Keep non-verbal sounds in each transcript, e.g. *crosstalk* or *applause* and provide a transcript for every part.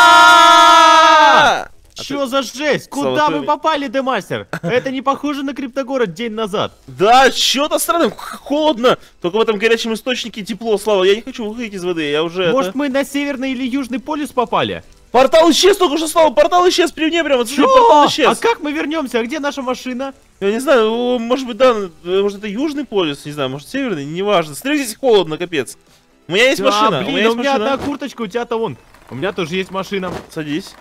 А! Чё за жесть? Куда мы попали, Демастер? Это не похоже на криптогород день назад. Да, что-то странно, холодно. Только в этом горячем источнике тепло, Слава. Я не хочу выходить из воды, я уже... Может, мы на северный или южный полюс попали? Портал исчез только что, Слава, портал исчез при мне прямо, Чё? портал А исчез. как мы вернемся? А где наша машина? Я не знаю, может быть, да, э, может это южный полюс, не знаю, может северный, неважно. Смотри, здесь холодно, капец. У меня есть Да, машина, блин, у меня у есть меня машина. одна курточка, у тебя-то вон. У меня тоже есть машина. Садись.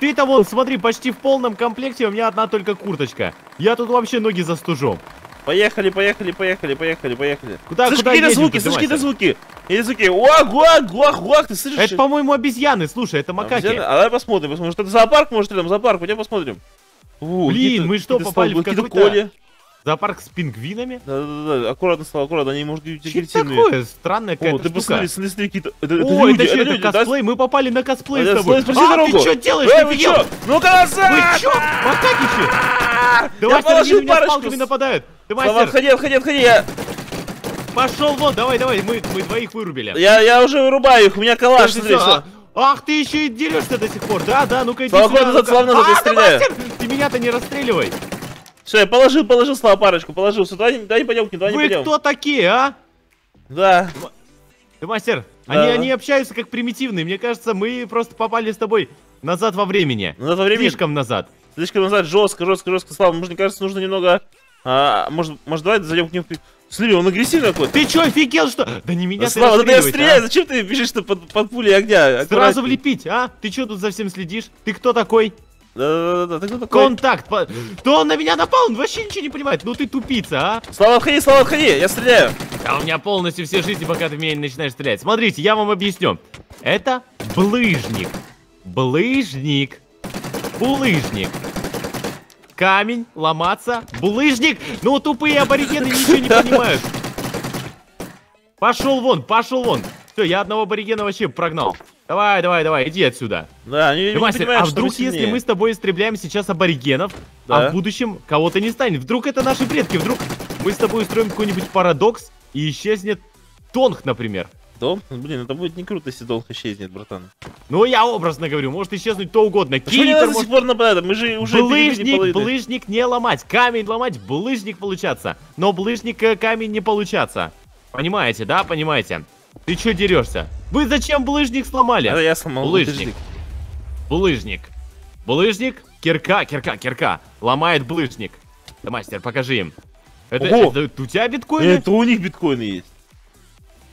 Ты-то вон, смотри, почти в полном комплекте, у меня одна только курточка. Я тут вообще ноги застужу. Поехали, поехали, поехали, поехали, поехали. Куда- слышь, куда какие-то звуки, слышь, какие-то звуки. Какие звуки. Уах, уах, уах, уах, ты слышишь? Это, по-моему, обезьяны, слушай, это макаки. Обезьяны? А давай посмотрим, посмотрим. Может, это зоопарк, может, рядом зоопарк, пойдем посмотрим. Блин, мы что, попали в какой-то. Зоопарк с пингвинами? Да-да-да, аккуратно, Слава, аккуратно, они, может, быть, Что такое? Странная О, какая-то ты штука. посмотри, смотри, какие-то... Это, это О, люди, это что, это люди, да? косплей? Мы попали на косплей с Э, тобой. спроси а, дорогу. ты что делаешь? Эй, Ты чё? Ну-ка назад! Вы чё? Макакичи? А, Давай, положил с парочку. палками нападают. Ты Слава, мастер, отходи, отходи, отходи. Я, пошел вон, давай, давай, мы, мы двоих вырубили. я, я уже вырубаю их, у меня калаш, смотри, Слава. а- Ах, ты еще и дерешься до сих пор. Да, да, ну-ка иди Слава, сюда. назад, ну-ка. Слава, назад, я А, ты стреляю. Ты меня-то не расстреливай. Все, я положил, положил, Слава, парочку, положил. Все, давай, давай пойдем к ним, давай не Вы пойдем. кто такие, а? Да. Ты мастер, Да. они, они общаются как примитивные. Мне кажется, мы просто попали с тобой назад во времени. Ну, на то время Слишком назад. слишком назад жестко, жестко, жестко. Слава, мне кажется, нужно немного... А, может, может, давай зайдем к ним. Смотри, он агрессивный какой-то. Ты чё, офигел, что? Да не меня ты Слава, да я стреляю, а? зачем ты бежишь под, под пулей огня? Сразу Аккуратней. влепить, а? Ты чё тут за всем следишь? Ты кто такой? Контакт! То он на меня напал, он вообще ничего не понимает. Ну ты тупица, а? Слава, отходи, Слава, отходи, я стреляю. А у меня полностью все жизни, пока ты меня не начинаешь стрелять. Смотрите, я вам объясню. Это блыжник. Блыжник. Булыжник. Камень, ломаться, булыжник. Ну, тупые аборигены ничего не понимают. Пошел вон, пошел вон. Все, я одного аборигена вообще прогнал. Давай, давай, давай, иди отсюда. Да, они не мастер, понимают, а вдруг, если мы с тобой истребляем сейчас аборигенов, Да. а в будущем кого-то не станет? Вдруг это наши предки? Вдруг мы с тобой устроим какой-нибудь парадокс и исчезнет Тонг, например? Дом? Блин, это будет не круто, если Дом исчезнет, братан. Ну, я образно говорю, может исчезнуть кто угодно. До сих может... пор нападают? Мы же уже половину. булыжник не ломать, камень ломать, булыжник получаться. Но булыжник, э, камень не получаться. Понимаете, да? Понимаете? Ты чё дерешься? Вы зачем булыжник сломали? Это я сломал Булыжник. Булыжник. Булыжник. Кирка, кирка, кирка. Ломает булыжник. Да, мастер, покажи им. Это, Ого! это у тебя биткоины? Это у них биткоины есть.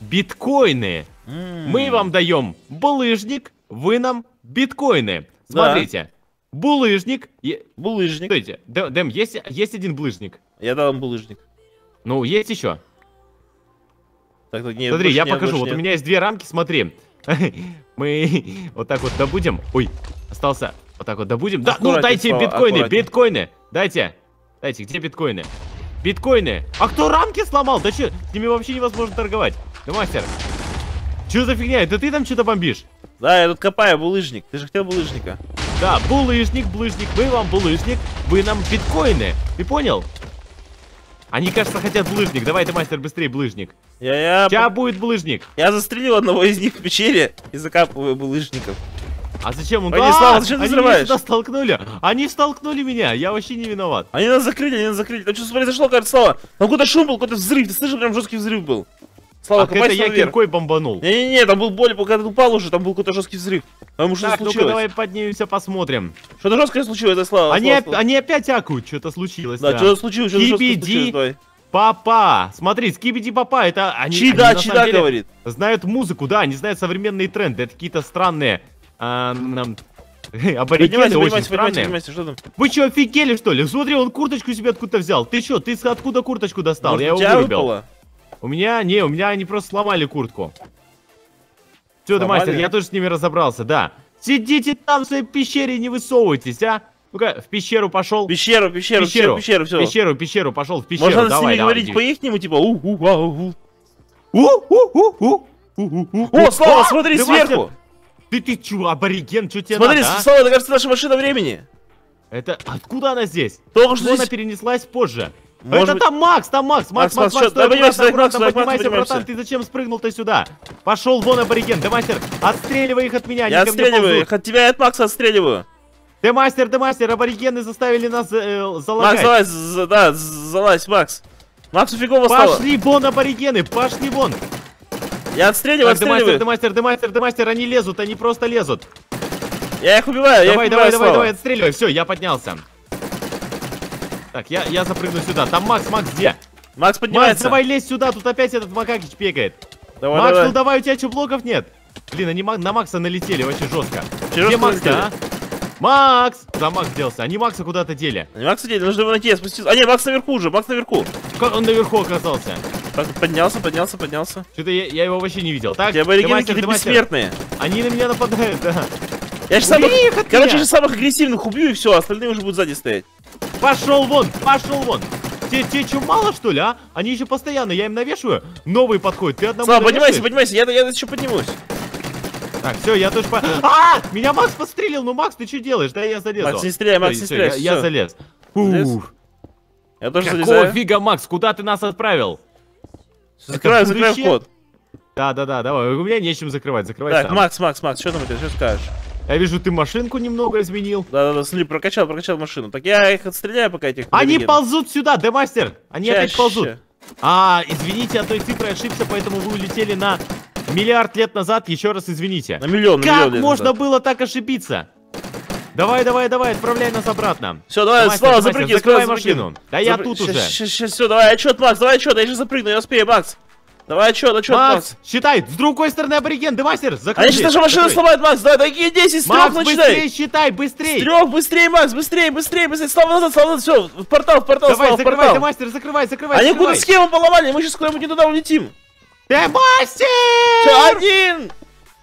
Биткоины. М. Мы вам даем булыжник, вы нам биткоины. Да. Смотрите. Булыжник. е- Булыжник. Стойте. Дэм, Дэм, есть, есть один булыжник. Я дал им булыжник. Ну, есть еще. Так, так, нет, Смотри, я нет, покажу. Вот у нет. меня есть две рамки, смотри. *laughs* Мы вот так вот добудем. Ой, остался. Вот так вот добудем. Да, ну дайте биткоины, аккуратнее. биткоины. Дайте. Дайте, где биткоины? Биткоины. А кто рамки сломал? Да что, с ними вообще невозможно торговать. Да, мастер. Что за фигня? Это ты там что-то бомбишь? Да, я тут копаю булыжник. Ты же хотел булыжника. Да, булыжник, булыжник, мы вам булыжник, вы нам биткоины. Ты понял? Они, кажется, хотят булыжник. Давай ты, мастер, быстрее булыжник. Я, я, Сейчас будет булыжник. я застрелил одного из них в пещере и закапываю булыжников. А зачем он... Пойди, А, зачем ты они меня взрываешь? столкнули. Они столкнули меня. Я вообще не виноват. Они нас закрыли, они нас закрыли. Там что произошло, кажется, Слава? Там какой-то шум был, какой-то взрыв. Ты слышал, прям жесткий взрыв был. Слава, а это я наверх. киркой бомбанул. Не-не-не, там был боль, когда ты упал уже, там был какой-то жесткий взрыв. Там что-то Так, случилось. давай поднимемся, посмотрим. Что-то жесткое случилось, да, Слава? Они, Слава, оп- Слава. они опять акают, что-то случилось. Да, да. что-то случилось, что-то случилось, давай. Папа! Смотри, скибиди папа, это они, они Чида, на чида, деле говорит. знают музыку, да, они знают современные тренды. Это какие-то странные а, м, аборигены, Поднимайся, очень странные. что там? Вы что, офигели, что ли? Смотри, он курточку себе откуда взял. Ты что, ты откуда курточку достал? Может, Я его вырубил. выпало? У меня, не, у меня они просто сломали куртку. Все, Сломали? мастер, я тоже с ними разобрался, да. Сидите там в своей пещере и не высовывайтесь, а. Ну-ка, в пещеру пошел. Пещеру, пещеру, пещеру, пещеру, все. пещеру, пещеру, пошел в пещеру. Может, надо с давай, ними давай, говорить по-ихнему, типа у у у У-у-у-у. У-у-у. О, Слава, смотри сверху! Ты, ты чё, абориген, что тебе Смотри, надо, а? Слава, это кажется наша машина времени. Это, откуда она здесь? Только что она перенеслась позже. Может это быть- там Макс, там Макс, Макс, Макс, Макс, Макс, Макс, стой, давай давай аккуратно, давай к Максу поднимайся, братан, ты зачем спрыгнул-то сюда? Пошел вон абориген, Демастер, отстреливай их от меня, Я отстреливаю их, от тебя и от Макса отстреливаю. Демастер, Демастер, аборигены заставили нас э, Макс, залагать. давай, за- да, залазь, Макс. Максу фигово стало. Пошли вон аборигены, пошли вон. Я отстреливаю, Так, Демастер, отстреливаю. Демастер, Демастер, Демастер, они лезут, они просто лезут. Я их убиваю, я Давай, их давай, убиваю, давай, Слава. давай, отстреливай, все, я поднялся. Так, я, я запрыгну сюда. Там Макс, Макс где? Макс Макс, поднимается. давай лезь сюда, тут опять этот макакич бегает. давай, Макс, давай. ну давай, у тебя что, блоков нет? Блин, они на Макса налетели очень жестко. Чего Где Макс, налетели? а? Макс! За Макс делся, они Макса куда-то дели. Не, Макс сидит, нужно его найти, я спустился. А, нет, Макс наверху уже, Макс наверху. Как он наверху оказался? Так, поднялся, поднялся, поднялся. Что-то я, я его вообще не видел. Так, Те аборигены какие-то бессмертные. Они на меня нападают, да. Я Убери самых, их короче, сейчас самых агрессивных убью и все, остальные уже будут сзади стоять. Пошел вон, пошел вон. Те, те что, мало что ли, а? Они еще постоянно, я им навешиваю, новые подходят, ты одному Слава, поднимайся, поднимайся, я, я еще поднимусь. Так, все, я тоже по... А! Меня Макс подстрелил, ну Макс, ты что делаешь? Да я залезу. Макс, не стреляй, Макс, не стреляй, Я, залез. Залез? Ух, Я тоже какого залезаю. фига, Макс, куда ты нас отправил? Закрываю, Это закрываю будущее? вход. Да-да-да, давай, у меня нечем закрывать, закрывай Так, сам. Макс, Макс, Макс, что там тебя, что скажешь? Я вижу, ты машинку немного изменил. Да-да-да, смотри, прокачал, прокачал машину. Так я их отстреляю пока этих. Они аборигенов. ползут сюда, Демастер! Они опять Чаще. ползут. А, извините, одной цифрой ошибся, поэтому вы улетели на миллиард лет назад. Еще раз извините. На миллион, на Как миллион лет можно назад. было так ошибиться? Давай, давай, давай, отправляй нас обратно. Все, давай, Демастер, Слава, запрыгни, закрывай запрыгни. машину. Да я тут уже. Сейчас, сейчас, все, давай отчет, Макс, давай отчет, я сейчас запрыгну, я успею, Макс. Давай отчет, отчет, Макс, Макс. считай, с другой стороны абориген, Демастер, закрой. Они сейчас дверь, нашу машину закрой. сломают, Макс, давай, такие 10, с трех Макс, быстрее начинай. считай, С быстрее. трех, быстрее, Макс, быстрее, быстрее, быстрее. Слава назад, Слава назад, все, в портал, в портал, Давай, Слава, в закрывай, портал. Демастер, закрывай, закрывай, Они закрывай. куда схему поломали, мы сейчас куда-нибудь не туда улетим. Демастер! Все, один.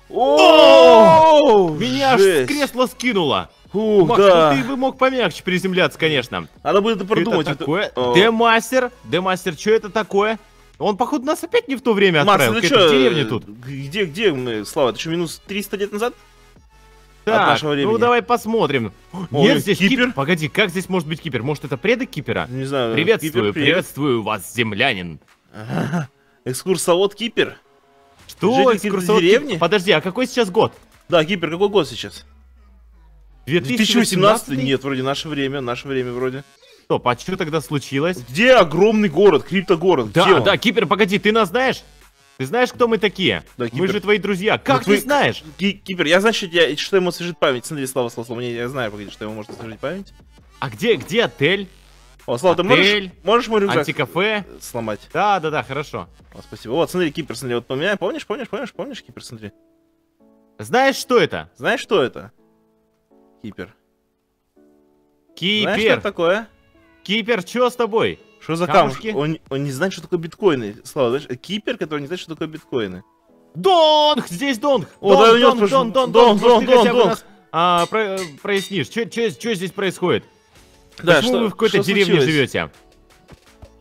О, Меня аж с кресла скинуло. Ух, Макс, да. ну ты бы мог помягче приземляться, конечно. Надо будет это продумать. это такое? Демастер, Демастер, что это такое? Он, походу, нас опять не в то время Макс, отправил. ну Какая-то что, деревня тут. где, где мы, Слава, это что, минус 300 лет назад? Так, ну давай посмотрим. Ой, Нет, здесь кипер. кипер. Погоди, как здесь может быть кипер? Может, это предок кипера? Не знаю. Приветствую, Кипер, привет. приветствую вас, землянин. Экскурсовод Кипер. Что, Житель экскурсовод деревни? Подожди, а какой сейчас год? Да, Кипер, какой год сейчас? 2018? Нет, вроде наше время, наше время вроде. Стоп, а что тогда случилось? Где огромный город, криптогород? Где Да, он? да, Кипер, погоди, ты нас знаешь? Ты знаешь, кто мы такие? Да, мы же твои друзья. Как Ну, ты знаешь? Ки- Кипер, я знаю, что, я, что ему освежит память. Смотри, Слава, Слава, Слава, мне, я знаю, погоди, что ему может освежить память. А где, где отель? О, Слава, ты можешь, можешь мой рюкзак Антикафе? сломать? Да, да, да, хорошо. О, спасибо. Вот, смотри, Кипер, смотри, вот помнишь, помнишь, помнишь, помнишь, помнишь, Кипер, смотри. Знаешь, что это? Знаешь, что это? Кипер. Знаешь, что Кипер. это такое? Кипер, что с тобой? Что за Камушки? камушки? Он, он не знает, что такое биткоины. Слава, знаешь, Кипер, который не знает, что такое биткоины. Донг! Здесь Донг! О, Донг, да, у него Донг, тоже Донг, Донг, Донг, Донг, Может, ты Донг, хотя бы Донг. нас, а, что? Да, Почему вы в какой-то что деревне случилось? живете?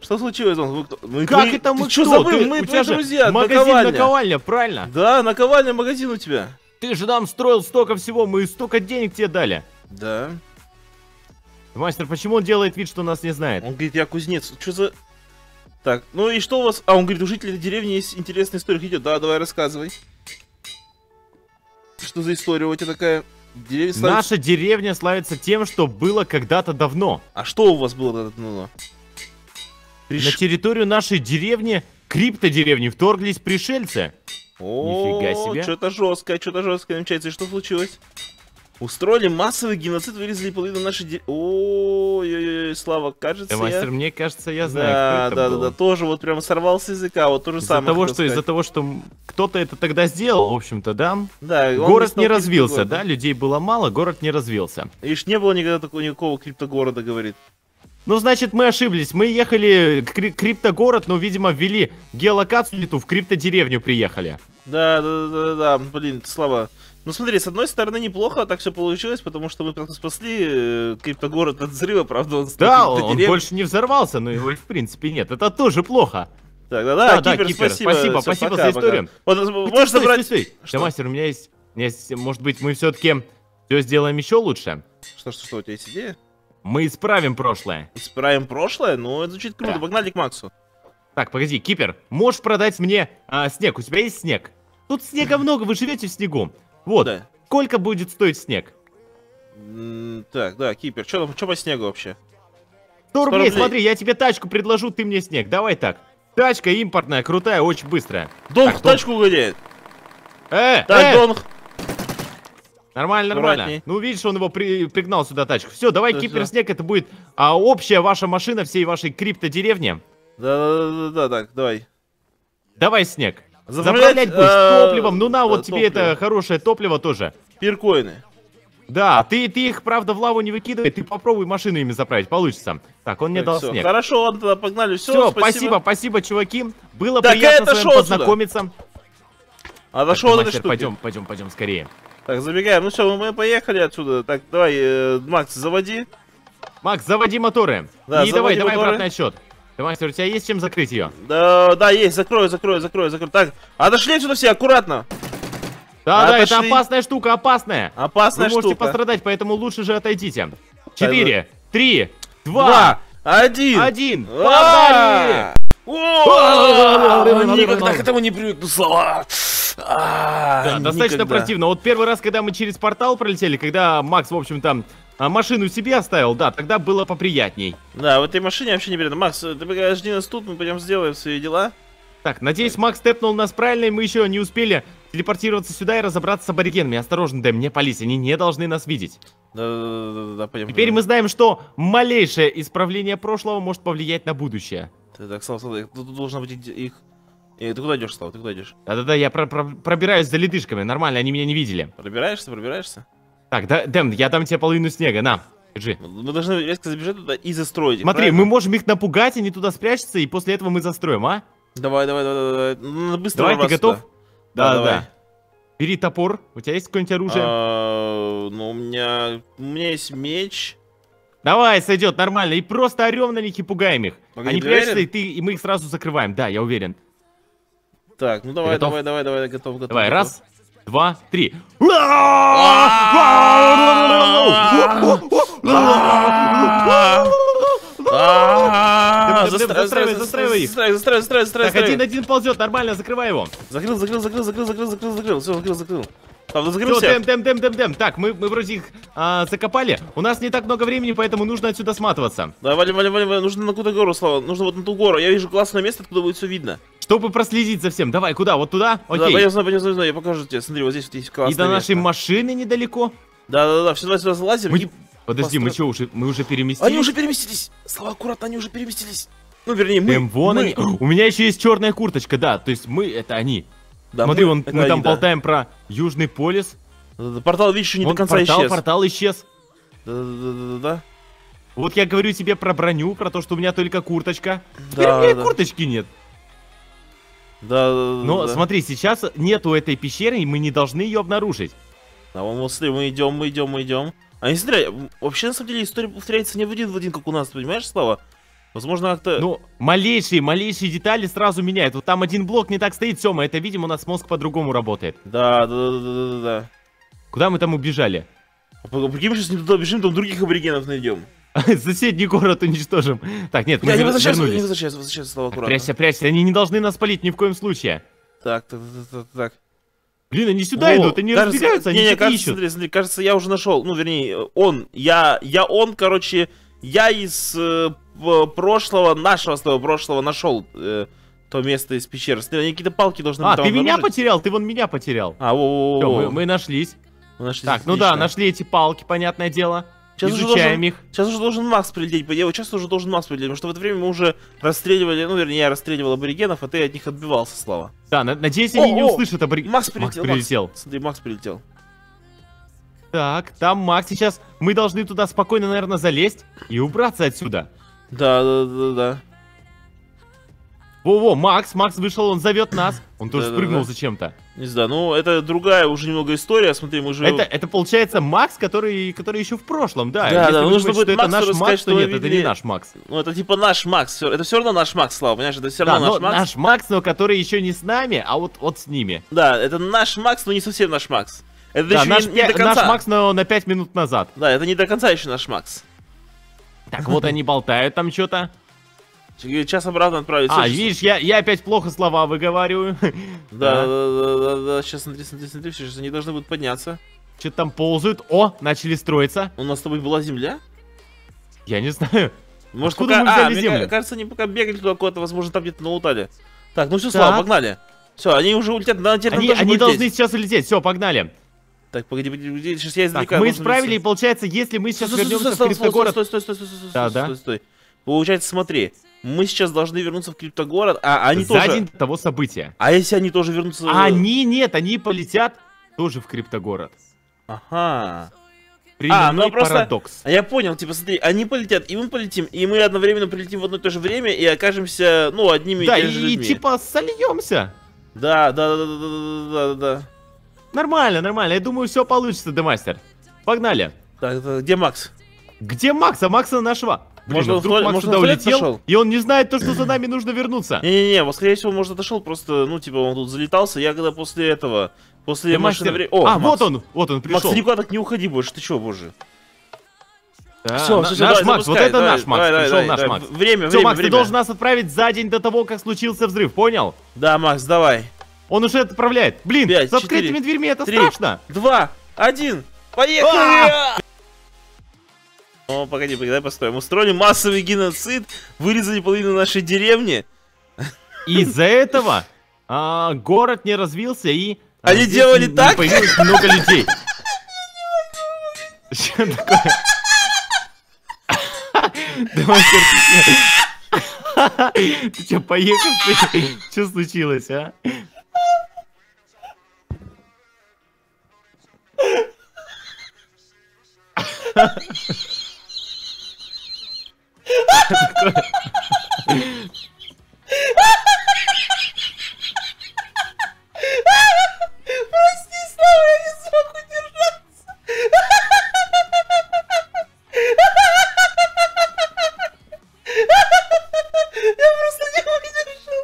Что случилось, он? Мы, Как мы- это мы Ты что забыл? Ты- Мы твои друзья, магазин наковальня. наковальня, правильно? Да, наковальня магазин у тебя. Ты же нам строил столько всего, мы столько денег тебе дали. Да. Мастер, почему он делает вид, что нас не знает? Он говорит, я кузнец. Что за... Так, ну и что у вас... А, он говорит, у жителей деревни есть интересная история. Идет, да, давай рассказывай. Что за история у тебя такая? Деревня славится- Наша деревня славится тем, что было когда-то давно. А что у вас было тогда? Ну, ну? На территорию нашей деревни, криптодеревни, вторглись пришельцы. Нифига О, себе. Что-то жесткое, что-то жесткое намечается. И что случилось? Устроили массовый геноцид, вырезали половину нашей деревни. Ой-ой-ой, Слава, кажется, Э, я... мастер, мне кажется, я знаю, да, да, да, да, тоже вот прямо сорвал с языка, вот то же Из-за самое. того, что из-за того, что кто-то это тогда сделал, в общем-то, да? Да, город не развился, да? Людей было мало, город не развился. Ишь, не было никогда такого никакого криптогорода, говорит. Ну, значит, мы ошиблись. Мы ехали к кри- криптогород, но, видимо, ввели геолокацию не ту, в криптодеревню приехали. Да, да, да, да, да, блин, Слава. Ну смотри, с одной стороны неплохо так все получилось, потому что мы как-то спасли э, криптогород от взрыва, правда, он Да, он, он больше не взорвался, но его, в принципе, нет. Это тоже плохо. Так, да, да, Да, Кипер, Кипер, спасибо. спасибо, всё, спасибо пока, за пока. историю. Вот, Ну, можешь стой, забрать... стой, стой. Что? Да, мастер, у меня есть, у меня есть... Может быть, мы все-таки все сделаем еще лучше? Что, что, что, у тебя есть идея? Мы исправим прошлое. Исправим прошлое? Ну, это звучит круто. Да. Погнали к Максу. Так, погоди, Кипер, можешь продать мне а, снег? У тебя есть снег? Тут снега *clears throat* много, вы живете в снегу. Вот, Да. сколько будет стоить снег? Так, да, Кипер, что там, что по снегу вообще? 100 рублей, рублей. смотри, я тебе тачку предложу, ты мне снег. Давай так. Тачка импортная, крутая, очень быстрая. Донг Так, в тачку угоняет. Э, Так, э, Донг. Нормально, нормально. Аккуратней. Ну, видишь, он его при- пригнал сюда тачку. Все, давай Да, Кипер да. снег, это будет а, общая ваша машина всей вашей крипто-деревни. Да-да-да, так, давай. Давай снег. Заправлять, будешь э, топливом. Ну на, вот да, тебе это хорошее топливо тоже. Пиркоины. Да, ты, ты их, правда, в лаву не выкидывай, ты попробуй машину ими заправить, получится. Так, он мне Так, дал всё. снег. Хорошо, ладно, тогда погнали. Все, Все, спасибо, спасибо, чуваки. Было Так, приятно это с вами шо отсюда? познакомиться. А этой Мастер, штуки. пойдем, пойдем, пойдем скорее. Так, забегаем. Ну все, мы поехали отсюда. Так, давай, э, Макс, заводи. Макс, заводи моторы. Да, И давай, заводи давай моторы. обратный отсчет. Да, мастер, у тебя есть чем закрыть ее? Да, да, есть, закрою, закрою, закрою, закрою. Так, отошли отсюда все, аккуратно. Да, да, это Отошли. опасная штука, опасная. Опасная Вы можете штука. пострадать, поэтому лучше же отойдите. Четыре, три, два, один. один. А! Никогда к этому не привыкну, слова. Да, достаточно противно. Вот первый раз, когда мы через портал пролетели, когда Макс, в общем-то, машину себе оставил, да, тогда было поприятней. Да, в этой машине вообще не приятно. Макс, ты пока жди нас тут, мы пойдем сделаем свои дела. Так, надеюсь, Макс степнул нас правильно, и мы еще не успели телепортироваться сюда и разобраться с аборигенами. Осторожно, Дэм, не пались, они не должны нас видеть. Да, да, да, да, да, пойдем. Теперь мы знаем, что малейшее исправление прошлого может повлиять на будущее. Ты, так, Слава, Слава, тут должно быть их-. Э, ты куда идешь, Слава, ты куда идешь? Да-да-да, я про- про- пробираюсь за ледышками, нормально, они меня не видели. Пробираешься, пробираешься? Так, да, Дэм, я дам тебе половину снега, на, держи. Мы должны резко забежать туда и застроить. их, Смотри, правильно? мы можем их напугать, они туда спрячутся, и после этого мы застроим, а? Давай, давай, давай, давай. Ну, Надо быстро Давай, ты готов? Да, давай. да. Бери топор. У тебя есть какое-нибудь оружие? А, Ну, у меня... У меня есть меч. Давай, сойдет, нормально. И просто орем на них и пугаем их. Погоди, Они прячутся, и, ты, и мы их сразу закрываем. Да, я уверен. Так, ну давай, давай, давай, давай, готов, готов. Давай, готов. раз, два, три. Застраивай, застраивай, их. Застраивай, застраивай, застраивай, Так, один-один ползет, нормально, закрывай его. Закрыл, закрыл, закрыл, закрыл, закрыл, закрыл, закрыл. Все, закрыл, закрыл. Там, закрыл Все, дэм, дэм. Так, мы, мы вроде их а, закопали. У нас не так много времени, поэтому нужно отсюда сматываться. Да, валим, валим, валим. Нужно на какую-то гору, Слава. Нужно вот на ту гору. Я вижу классное место, откуда будет все видно. Чтобы проследить за всем. Давай, куда? Вот туда? Да, Окей. пойдем, пойдем, пойдем, я покажу тебе. Смотри, вот здесь вот есть классное И до нашей место. машины недалеко. Да, да, да, все, давай сюда залазим. Мы- и- Подожди, мы Постро- что, уже, мы уже переместились? Они уже переместились. Слава, аккуратно, они уже переместились. Ну, вернее, мы. Дэм, вон мы. они. У меня еще есть черная курточка, да. То есть мы, это они. Да, Смотри, это мы там да. болтаем про Южный полюс. Да, Портал, видишь, еще не Вон до конца портал, исчез. портал исчез. Да, да, да, да, да. Вот я говорю тебе про броню, про то, что у меня только курточка. Теперь Да, у меня да. курточки нет. Да, да, да, Но да. смотри, сейчас нету этой пещеры, и мы не должны ее обнаружить. Да, вон, вот смотри, мы идем, мы идем, мы идем. А не смотри, вообще на самом деле история повторяется не в один в один, как у нас, понимаешь, Слава? Возможно, как-то. Ну, малейшие, малейшие детали сразу меняют. Вот там один блок не так стоит, Сема, это видим, у нас мозг по-другому работает. Да, да, да, да, да, да, да. Куда мы там убежали? А Прикинь, мы сейчас не туда бежим, там других аборигенов найдем. *laughs* Соседний город уничтожим. Так, нет, мы не возвращайся, не возвращайся, возвращайся, Слава, аккуратно. Прячься, прячься, они не должны нас палить ни в коем случае. Так, так, так, так, так. Блин, они сюда О, идут, они кажется- разбегаются, они не, не, кажется, ищут. Смотри, смотри, кажется, я уже нашел. Ну, вернее, он. Я, я он, короче, я из э, прошлого, нашего с тобой прошлого нашел э, то место из пещеры. Смотри, какие-то палки должны А, быть там ты меня обнаружить. потерял, ты вон меня потерял. А, во, Всё, во, мы, мы нашлись. Мы нашли Так, ну отлично. да, нашли эти палки, понятное дело. Сейчас уже должен- их. Сейчас уже должен Макс прилететь. Я вот сейчас уже должен Макс прилететь, потому что в это время мы уже расстреливали, ну, вернее, я расстреливал аборигенов, а ты от них отбивался, Слава. Да, на- надеюсь, они О, не о, услышат абори... Макс прилетел. Макс прилетел. Смотри, Макс прилетел. Так, там Макс сейчас. Мы должны туда спокойно, наверное, залезть и убраться отсюда. Да, да, да, да. Во-во, Макс, Макс вышел, он зовет нас. Он тоже Да-да-да. спрыгнул зачем-то. Не знаю, ну, это другая уже немного история. Смотри, мы же... Это, это получается Макс, который, который еще в прошлом, да. Да, Если да, нужно будет это наш Макс, что нет, это не наш Макс. Ну, это типа наш Макс. Это все равно наш Макс, Слава, понимаешь? Это все Да, равно но наш Макс. наш Макс, но который еще не с нами, а вот, вот с ними. Да, это наш Макс, но не совсем наш Макс. Это Да, еще наш, не, не до конца. наш Макс, но на 5 минут назад. Да, это не до конца еще наш Макс. Так, вот они болтают там что-то. Сейчас обратно отправить. А, видишь, я, я опять плохо слова выговариваю. *laughs* Да, да, да, да, да, сейчас смотри, смотри, смотри, сейчас они должны будут подняться. Что-то там ползают. О, начали строиться. У нас с тобой была земля? Я не знаю. Может, Откуда пока... мы взяли а, мне землю? ка- кажется, они пока бегали туда куда-то, возможно, там где-то налутали. Так, ну все, Слава, погнали. Все, они уже улетят, нам Они, они должны сейчас улететь. Все, погнали. Так, погоди, погоди, сейчас я издалека. Так, мы исправили, и получается, если мы сейчас стой, вернемся стой, стой, в криптогород... Стой, стой, стой, стой, стой, стой, да, стой, да? стой. Получается, смотри, мы сейчас должны вернуться в криптогород, а они За тоже... За день того события. А если они тоже вернутся... Они нет, они полетят тоже в криптогород. Ага. Временной а, ну просто... парадокс. А я понял, типа, смотри, они полетят, и мы полетим, и мы одновременно прилетим в одно и то же время, и окажемся, ну, одними да, и теми и, же людьми. Да, и типа сольемся. Да, да, да, да, да, да, да, да. Нормально, нормально. Я думаю, все получится, Демастер. Погнали. Так, где Макс? Где Макс? А Макса нашего. Блин, Может, вдруг Макс может, туда улетел, пошел? и он не знает то, что за нами нужно вернуться. Не-не-не, вот, скорее всего, может, отошел просто, ну, типа, он тут залетался, я когда после этого, после машины... вре- О, а, Макс. вот он, вот он Макс, пришел. ты никуда так не уходи больше, ты чего, боже? Да, Всё, на- всё, наш давай, Макс, вот запускай, это давай, наш Макс, давай, пришел давай, наш давай. Макс. Время, Все, время, Макс, время. ты должен нас отправить за день до того, как случился взрыв, понял? Да, Макс, давай. Он уже отправляет. Блин, Пять, с открытыми четыре, дверьми это три. страшно. Два, один, поехали! О, погоди, погоди, давай построим. Устроили массовый геноцид, вырезали половину нашей деревни. Из-за этого а, город не развился и... а, Они делали не так? Появилось много людей. *laughs* Что такое? *laughs* Давай. *laughs* Ты что, поехал? Что случилось, а? Прости, Слава, я не смог удержаться. Я просто не выдержал.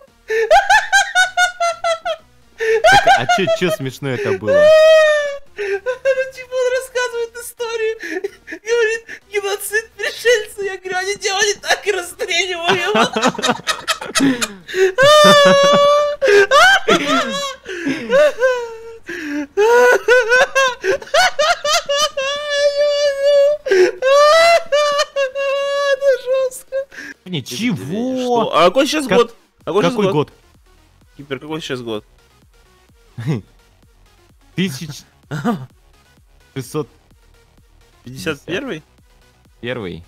Так, а чё смешно это было? Чего? Что? А какой сейчас как... год? А какой, какой год? год? Кипер, какой сейчас год? *laughs* Тысяч... 600... 51 Первый.